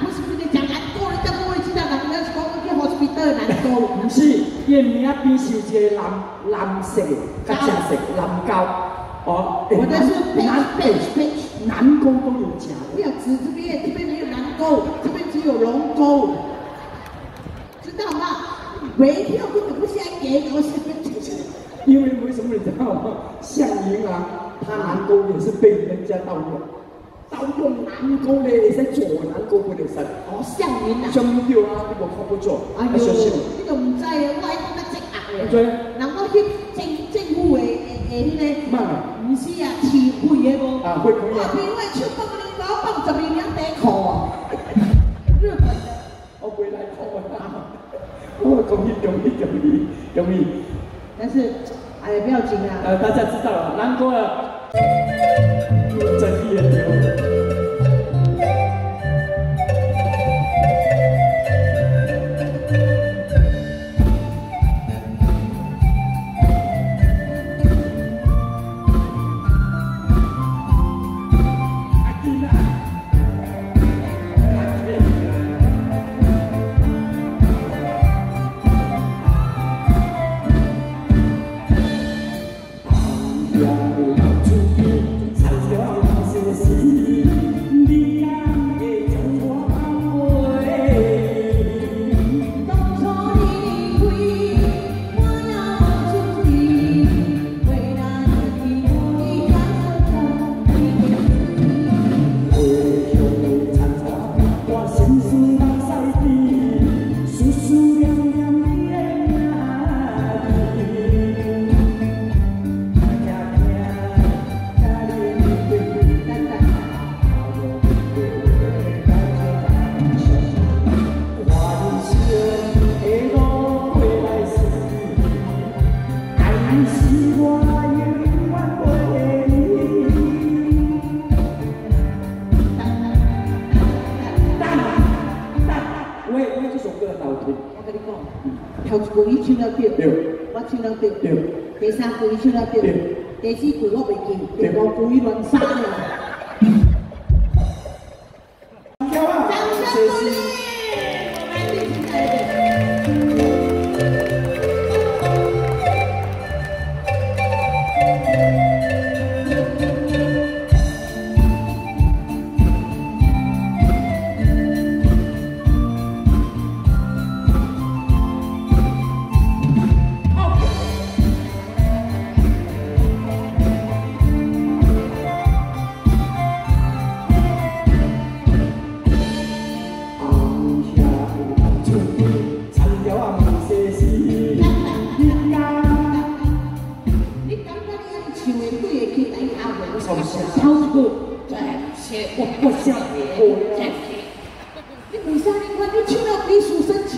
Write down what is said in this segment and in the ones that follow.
不是不是讲难过，人家不会知道，人家是讲去 hospital 难过。不是，伊名仔边是一个蓝蓝色，较正色蓝高。哦，我的是南北北南沟都有假的。不要指这边，这边没有南沟，这边只有龙沟，知道吗？回票根本不是来给我，是因为为什么你知道吗？项云啊，他南沟也是被人家盗用，盗用南沟咧，你使左南沟不得使。哦，项云啊，上云对啊，你无看不做，哎呦，你都唔知啊，我喺度积压嘅。人我去政政府嘅诶个，唔是啊，市会嘅无。啊，会可以。我边位出百零包，百十零两底裤啊。日本的，我回来扣啊。哦，容易容易容易容易。但是，哎呀，不要紧啊。呃，大家知道了，难过了，真眼流。第四句我未记，第五句乱杀了。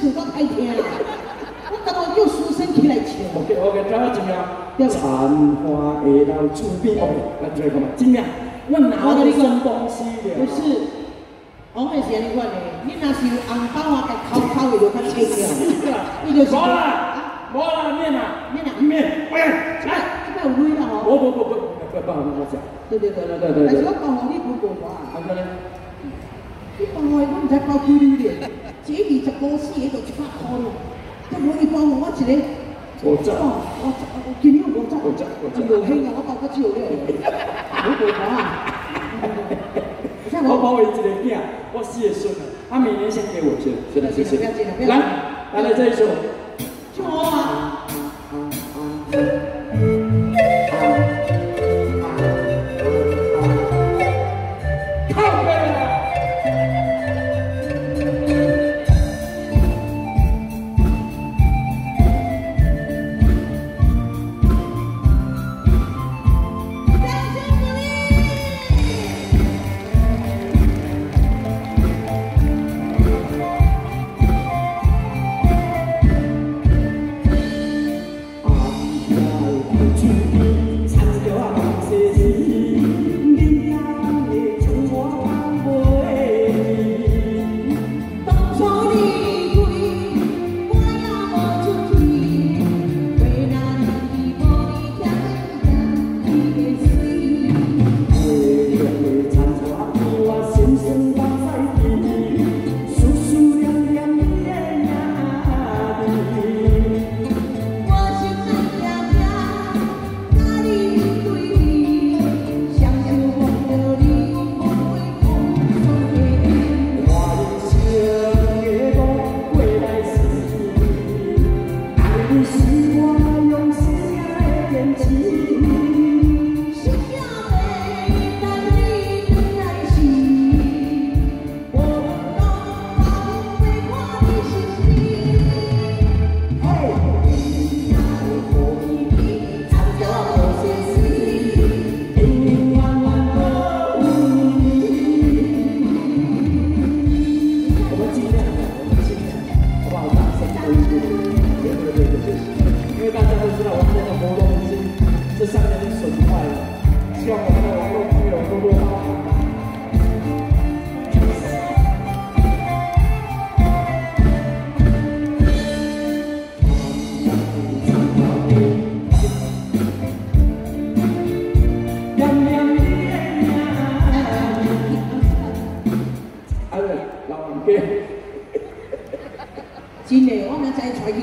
唱歌太。我感觉叫书生起来唱。OK OK，真好听啊！要残花的老树边，来做个嘛，怎么样？我拿了真东西。不是，我们是安尼款的，你那是红包啊，给偷偷的就较清楚。你就是。无啦，无，面啊，面啊，面，来，这边有微啦吼。不不不不，不要帮我讲。对对对对对对。但是我帮你补补话。好的。你帮我，我才高级一点。这二十公司也就一百块了，都无你帮我我一个。五十。哦，我我今年五十。五十，五十。老兄啊，我包个酒了。你？我包一个囝，我四个孙啊，他明年先给我钱，真的谢谢。来，来来这一。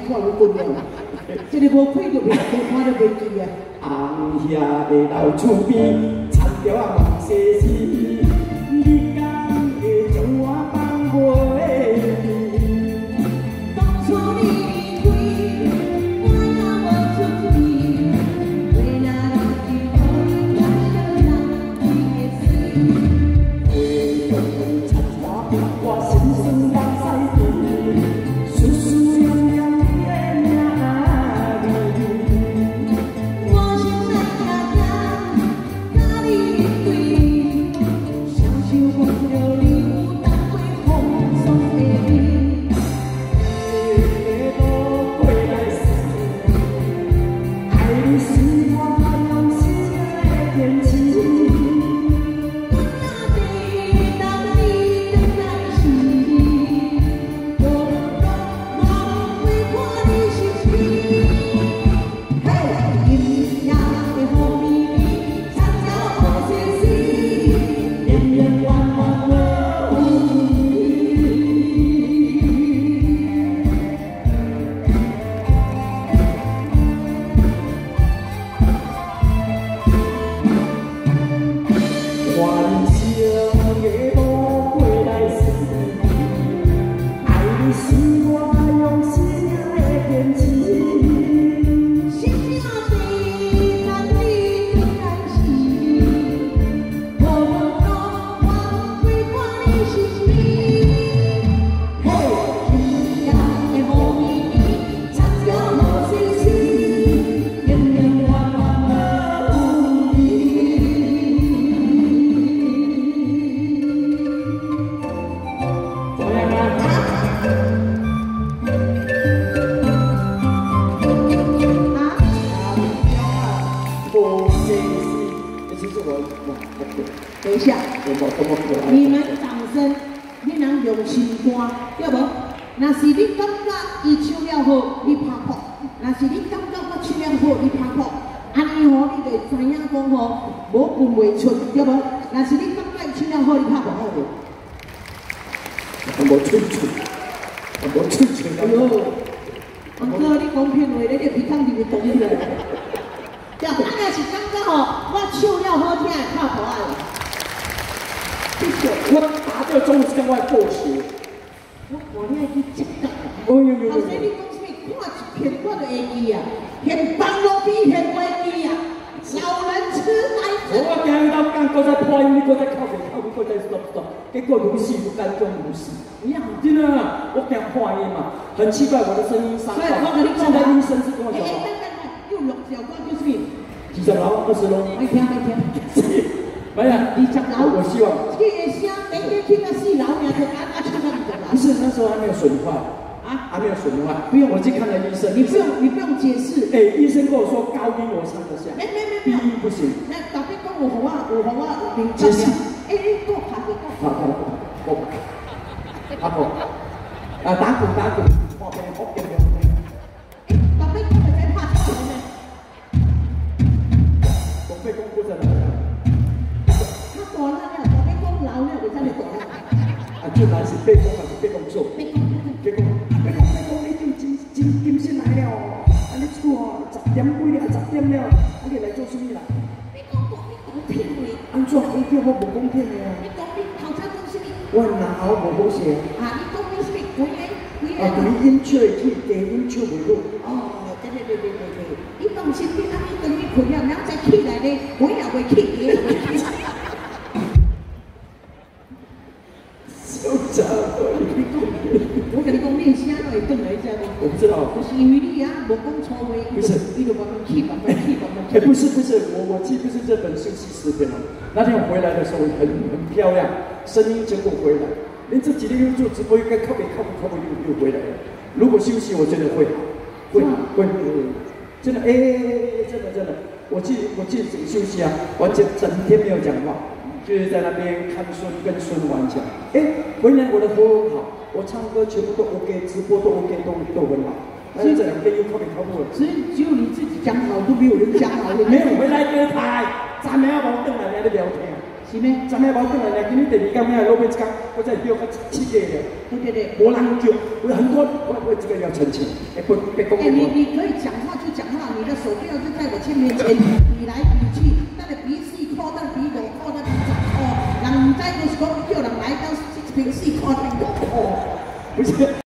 kwa mkono Chiribo kwigo bi kwa bikia Ang ya e dau chumbi chan ya wa ma se si 下。多么多么可爱。你们掌声，你人用心肝，对无？若是你感觉伊唱了好，你拍鼓；若是你感觉我唱了好，你拍鼓。安尼吼，你就知影讲吼，无分袂出，对无？若是你感觉伊唱了好，你拍不好无？我冇吹吹，我冇吹吹。哎呦，王哥，你讲骗话，你就鼻孔就会动起来。对，咱若是感觉吼，我唱了好听，拍不好的。谢谢。我打掉中午跟外过时。我看你爱去接触。哦呦呦呦头先你讲什么？看一片我就会记啊，现放路比现会记啊，老人痴呆。我今日到讲，搁再破音，你搁再靠边靠边，搁再 stop stop，结果如是不甘中如是。一样。真的啊，我讲破音嘛，很奇怪，我的声音沙所以我跟你讲现在医生是跟我讲哎，等，等等，又六小歌就是你，几十楼、二十楼，没听没听。没呀，你十楼，我希望这个声顶天听到四楼，命就俺俺唱到二十楼。不是那时候还没有损坏，啊，还没有损坏，不用，我去看了医生，你不用你不用解释。哎，医生跟我说高音我唱得下，没没没低没有。音不行。那特别讲有互我有互我明白了。哎，你给我拍个好好好，好好，啊打鼓打鼓，我给我给啊，就还是被公还是被公做？你讲被公，被公，被公，你就真真金先来了哦。啊，你厝哦，十点几了，十点了，啊，你来做生意啦？你讲讲你讲骗话，安怎讲叫我无讲骗的啊？你讲你头先讲什么？我哪好无好势？啊，你讲你什么？鬼啊，个。对音唱会起，低音唱袂落。哦，对对对对对对，你当时你安尼等你困了，然后再起来呢，鬼也会起，鬼也会起。家伙，你讲我跟你讲，练声都会转来这我不知道。就是因为你啊，无讲错话，不是你就慢慢起，慢慢起，慢慢哎，起。不是不是，我我记不是这本书七十篇哦。那天我回来的时候很很漂亮，声音结果回来。连这几天又做直播，应该靠北靠北靠北又又回来了。如果休息，我觉得会好，会会会，真的哎哎哎，真的真的，我记我记休息啊，完全整天没有讲话，就是在那边看孙跟孙玩讲。哎，回来我的喉咙好，我唱歌全部都 OK，直播都 OK，都都很好。但是这两天又靠北靠北了。只只有你自己讲好，都没有人讲好。没有回来歌台，咱们要往邓奶奶的聊天。是咩？昨天无转来呢，今天第二天咩落尾一天，我再叫个七个的，对对对。无人就有很多，我我这个要澄清，哎不别讲哎，你你可以讲话就讲话，你的手不要就在我前面前比来比去，靠，人唔知我是讲叫